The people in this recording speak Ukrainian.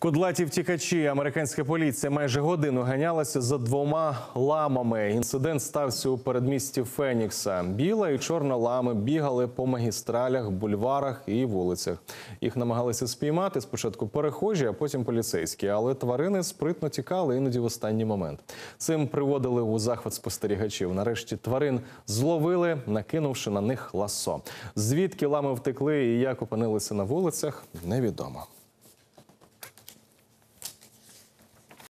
Кудлаті втікачі. Американська поліція майже годину ганялася за двома ламами. Інцидент стався у передмісті Фенікса. Біла і чорна лами бігали по магістралях, бульварах і вулицях. Їх намагалися спіймати спочатку перехожі, а потім поліцейські. Але тварини спритно тікали іноді в останній момент. Цим приводили у захват спостерігачів. Нарешті тварин зловили, накинувши на них ласо. Звідки лами втекли і як опинилися на вулицях, невідомо.